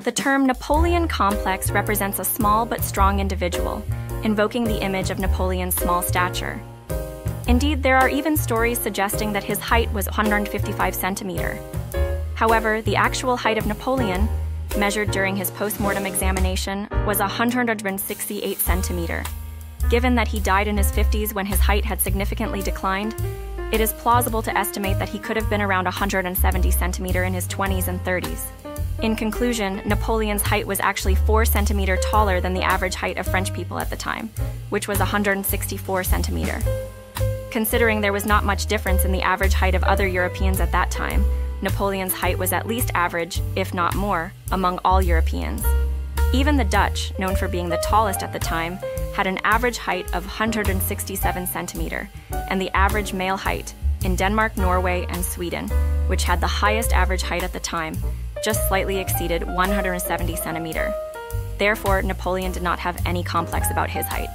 The term Napoleon complex represents a small but strong individual, invoking the image of Napoleon's small stature. Indeed, there are even stories suggesting that his height was 155 centimeter. However, the actual height of Napoleon, measured during his post-mortem examination, was 168 centimeter. Given that he died in his 50s when his height had significantly declined, it is plausible to estimate that he could have been around 170 centimeter in his 20s and 30s. In conclusion, Napoleon's height was actually 4 centimeter taller than the average height of French people at the time, which was 164 centimeter. Considering there was not much difference in the average height of other Europeans at that time, Napoleon's height was at least average, if not more, among all Europeans. Even the Dutch, known for being the tallest at the time, had an average height of 167 centimeter, and the average male height in Denmark, Norway, and Sweden, which had the highest average height at the time, just slightly exceeded 170 centimeter. Therefore, Napoleon did not have any complex about his height.